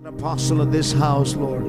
An apostle of this house, Lord.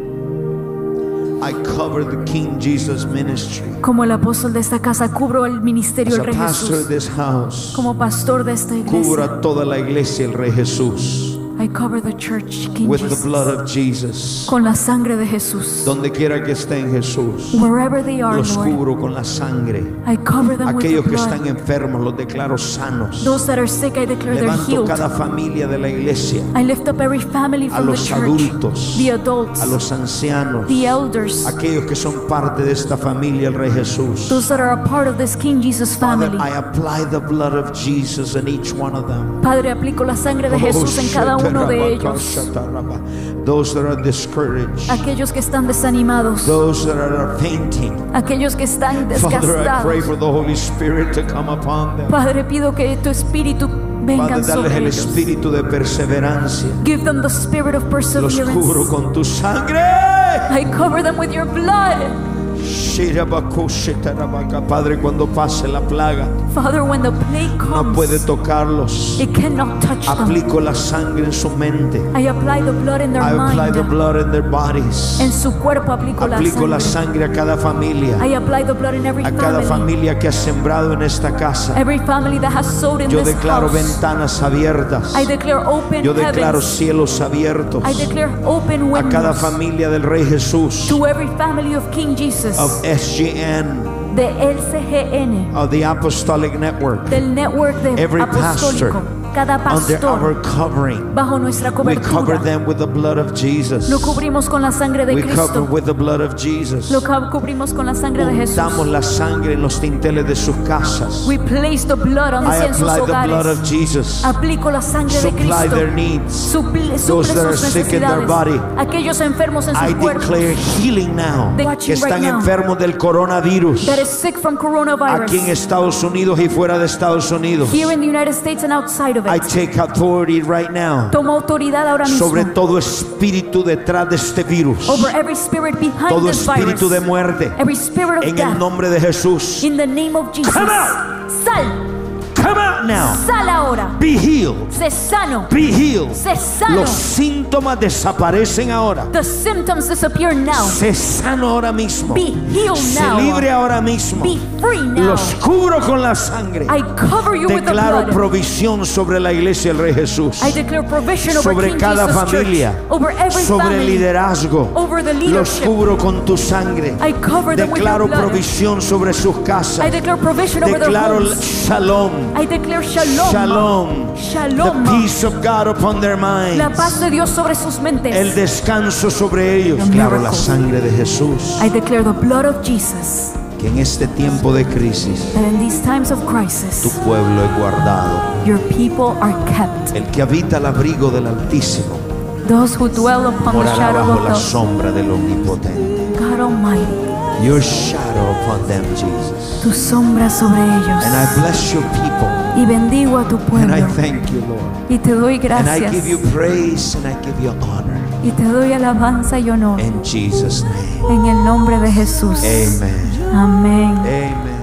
I cover the King Jesus ministry. Como el apóstol de esta casa, cubro el ministerio del Rey Jesús. this house, Como pastor de esta cubro iglesia, a toda la iglesia el Rey Jesús I cover the church, King with the blood of Jesus. con la sangre de Jesús. Donde quiera que estén Jesús, Wherever they are, los Lord, cubro con la sangre. I cover them with the Aquellos que están enfermos los declaro sanos. Those that are sick, I declare they're Levanto healed. cada familia de la iglesia, I lift up every family a from the los church, adultos, the adults, a los ancianos, the elders, aquellos que son parte de esta familia, el Rey Jesús. those that are a part of this King Jesus Father, family. I apply the blood of Jesus in each one of them. Padre, aplico la sangre de Oh, Jesús en cada uno de ellos. shatarabaka, Those that are discouraged, Aquellos que están desanimados, those that are fainting. aquellos que están Father, I pray desgastados. for the Holy Spirit to come upon them. Padre, pido que tu espíritu venga Padre, darles sobre el espíritu de perseverancia. Give them the spirit of Los cubro perseverance. con tu sangre. I cover them with your blood. Padre, cuando pase la plaga, Father, when the plague no puede tocarlos. it cannot touch them. Aplico la sangre en su mente. I apply the blood in their I apply the blood in their bodies. En su cuerpo aplico la Aplico la sangre. sangre a cada familia. I apply the blood in every A cada familia que ha sembrado en esta casa. Every family that has sowed in Yo this declaro house. ventanas abiertas. I declare open Yo declaro heavens. cielos abiertos. I declare open A cada windows familia del Rey Jesús. to every family of King Jesus, Of SGN. de LCGN, Of the Apostolic Network. del network de Every pastor cada Under our pastor covering. bajo nuestra We cover cobertura. them with the blood of Jesus. Lo cubrimos con la sangre de We cover Cristo. with the blood of Jesus. Lo cu- cubrimos con la sangre de Jesús. Untamos la sangre en los tinteles de sus casas. We place the blood on I en sus apply the blood of hogares. Jesus. Aplico la sangre de Supply Cristo. their needs. Suple, Those that are sick in their body. Aquellos enfermos en I sus cuerpos. declare healing now. Que están right enfermos del coronavirus. That is sick from coronavirus. Aquí en Estados Unidos y fuera de Estados Unidos. Here in the United States and outside of I take authority right now Tomo autoridad ahora mismo. sobre todo espíritu detrás de este virus. over every spirit behind Todo this virus. espíritu de muerte. Every spirit of En death. el nombre de Jesús. In the name of Jesus. Come out. Sal. Come out now. Sal ahora. Be healed. Sé sano. Be healed. Sé sano. Los síntomas desaparecen ahora. The symptoms disappear now. Sé sano ahora mismo. Be healed Sé now. libre ahora mismo. Be free now. Los cubro con la sangre. I cover you with the Declaro blood. provisión sobre la iglesia del Rey Jesús. I declare provision over Sobre King cada Jesus familia. Church. Over every Sobre el family. liderazgo. Over the Los leadership. cubro con tu sangre. I cover them with Declaro your blood. provisión sobre sus I casas. declare provision over their Declaro homes. shalom. I declare shalom. Shalom. Shalom. The peace of God upon their minds. La paz de Dios sobre sus mentes. El descanso sobre ellos. The Claro, la sangre de Jesús. I declare the blood of Jesus Que en este tiempo de crisis that in these times of tu crisis pueblo es guardado. your people are kept. El que habita al abrigo del Altísimo Those who dwell upon the shadow bajo of la the sombra del Omnipotente. God Almighty. Your shadow upon them, Jesus. Tu sombra sobre ellos. And I bless your people. Y bendigo a tu And pueblo. I thank you, Lord. Y te doy And I gracias. give you praise and I give you honor. Y te doy alabanza y honor. In Jesus' name. En el nombre de Jesús. Amen. Amén. Amen.